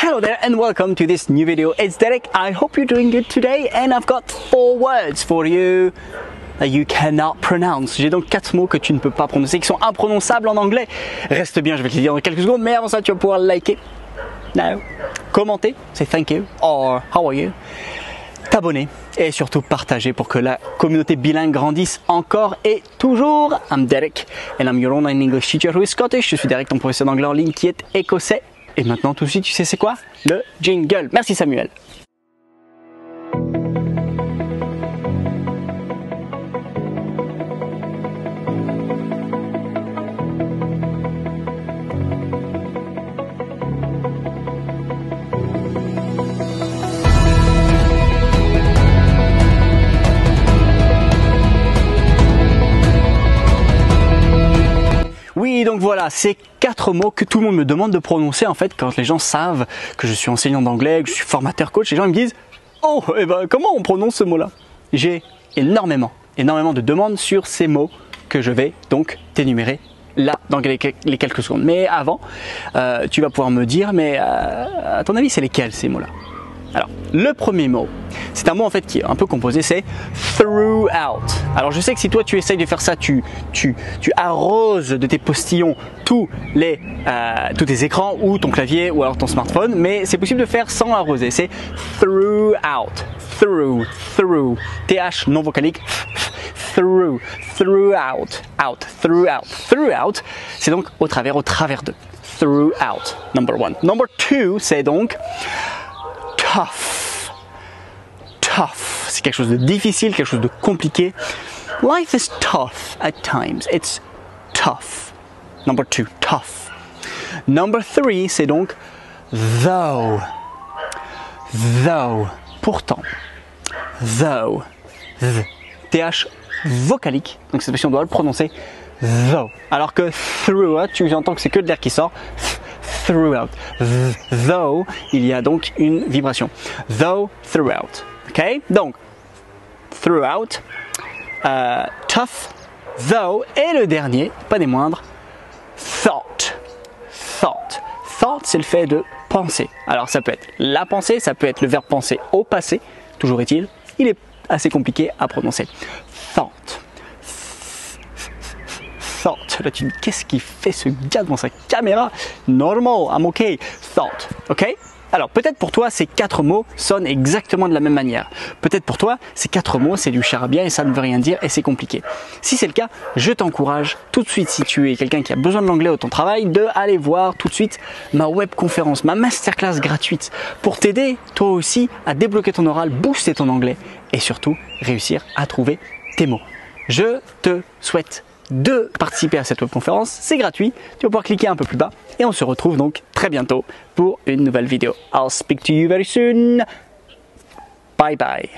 Hello there and welcome to this new video. It's Derek. I hope you're doing good today and I've got four words for you that you cannot pronounce. J'ai donc quatre mots que tu ne peux pas prononcer, qui sont imprononçables en anglais. Reste bien, je vais te les dire dans quelques secondes, mais avant ça, tu vas pouvoir liker, commenter, say thank you, or how are you, t'abonner et surtout partager pour que la communauté bilingue grandisse encore et toujours. I'm Derek and I'm your online English teacher who is Scottish. Je suis Derek, ton professeur d'anglais en ligne qui est écossais. Et maintenant, tout de suite, tu sais c'est quoi? Le jingle. Merci Samuel. Oui, donc voilà, c'est quatre mots que tout le monde me demande de prononcer en fait quand les gens savent que je suis enseignant d'anglais, que je suis formateur coach, les gens me disent "Oh, eh ben comment on prononce ce mot-là? J'ai énormément, énormément de demandes sur ces mots que je vais donc t'énumérer là dans les, quelques secondes. Mais avant, euh, tu vas pouvoir me dire, mais euh, à ton avis, c'est lesquels ces mots-là? Alors, le premier mot, c'est un mot en fait qui est un peu composé, c'est throughout. Alors, je sais que si toi tu essayes de faire ça, tu, tu, tu arroses de tes postillons tous les, euh, tous tes écrans ou ton clavier ou alors ton smartphone, mais c'est possible de faire sans arroser. C'est throughout, through, through, th non vocalique, through, throughout, out, throughout, throughout. C'est donc au travers, au travers de. Throughout, number one. Number two, c'est donc tough. Tough. C'est quelque chose de difficile, quelque chose de compliqué. Life is tough at times. It's tough. Number two, tough. Number three, c'est donc though. Though. Pourtant. Though. Th. TH vocalique. Donc cette expression, on doit le prononcer though. Alors que through, tu entends que c'est que de l'air qui sort throughout. Though, il y a donc une vibration. Though, throughout. Ok? Donc, throughout, euh, tough, though, et le dernier, pas des moindres, thought. Thought. Thought, c'est le fait de penser. Alors, ça peut être la pensée, ça peut être le verbe penser au passé, toujours est-il. Il est assez compliqué à prononcer. Thought tu dis, qu'est-ce qu'il fait ce gars devant sa caméra? Normal, I'm okay. Thought, ok? Alors peut-être pour toi ces quatre mots sonnent exactement de la même manière. Peut-être pour toi ces quatre mots c'est du charabia et ça ne veut rien dire et c'est compliqué. Si c'est le cas, je t'encourage tout de suite si tu es quelqu'un qui a besoin de l'anglais au ton travail de aller voir tout de suite ma web conférence, ma masterclass gratuite pour t'aider toi aussi à débloquer ton oral, booster ton anglais et surtout réussir à trouver tes mots. Je te souhaite de participer à cette webconférence. C'est gratuit, tu vas pouvoir cliquer un peu plus bas et on se retrouve donc très bientôt pour une nouvelle vidéo. I'll speak to you very soon. Bye bye.